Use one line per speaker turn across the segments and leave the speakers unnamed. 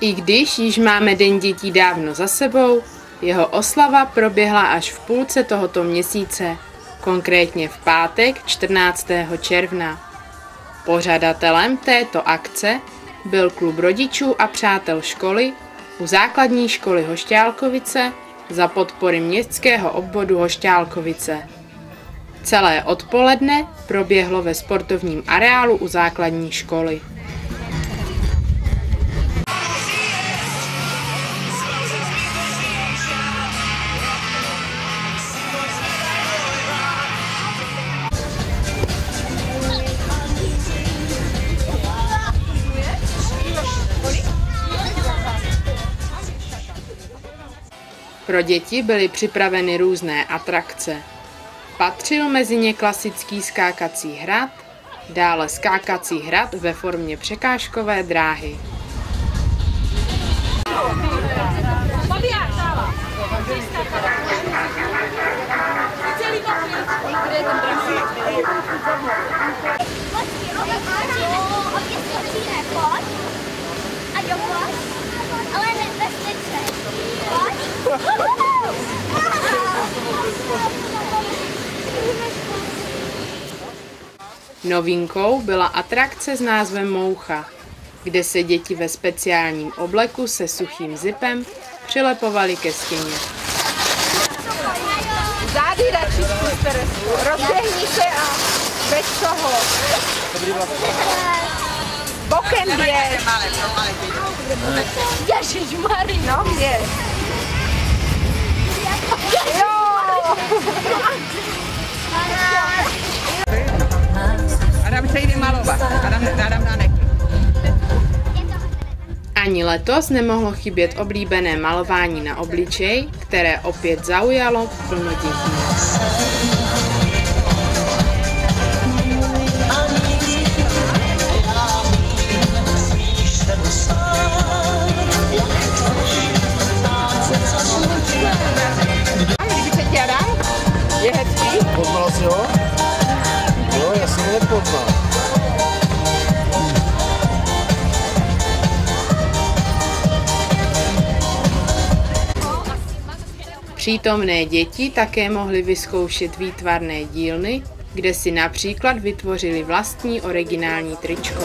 I když již máme Den dětí dávno za sebou, jeho oslava proběhla až v půlce tohoto měsíce, konkrétně v pátek 14. června. Pořadatelem této akce byl klub rodičů a přátel školy u základní školy Hošťálkovice za podpory městského obvodu Hošťálkovice. Celé odpoledne proběhlo ve sportovním areálu u základní školy. Pro děti byly připraveny různé atrakce. Patřil mezi ně klasický skákací hrad, dále skákací hrad ve formě překážkové dráhy.
Ale
Novinkou byla atrakce s názvem Moucha, kde se děti ve speciálním obleku se suchým zipem přilepovaly ke stěně.
Zády radši zkuste, rozběhni se a bez toho. Bokem běž.
Ježišmarja.
No, běž.
Adam se jde malovat. Adam, Adam na nech.
Ani letos nemohlo chybět oblíbené malování na obličej, které opět zaujalo plno dětí.
Líbí se ti Adam? Je hezký?
Poznal jsi ho? Jo, já jsem nepoznal.
Přítomné děti také mohly vyzkoušet výtvarné dílny, kde si například vytvořili vlastní originální tričko.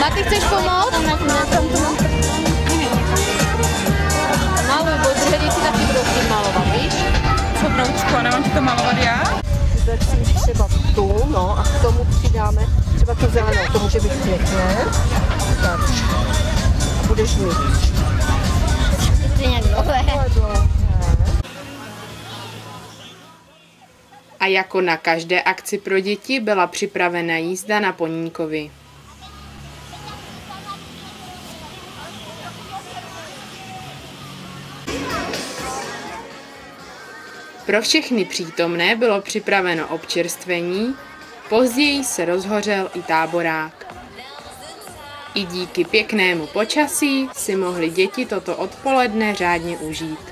Maty, chceš pomoct?
Maluj, bo druhé děti taky budou chtít malovat, víš?
Co broučku, a nemám ti to malovat já?
Třeba tu, no a k tomu přidáme třeba tu zelenou, to může být pěkné. Tak. A budeš mít.
Nějak nové.
A jako na každé akci pro děti byla připravena jízda na poníkovi. Pro všechny přítomné bylo připraveno občerstvení, později se rozhořel i táborák. I díky pěknému počasí si mohly děti toto odpoledne řádně užít.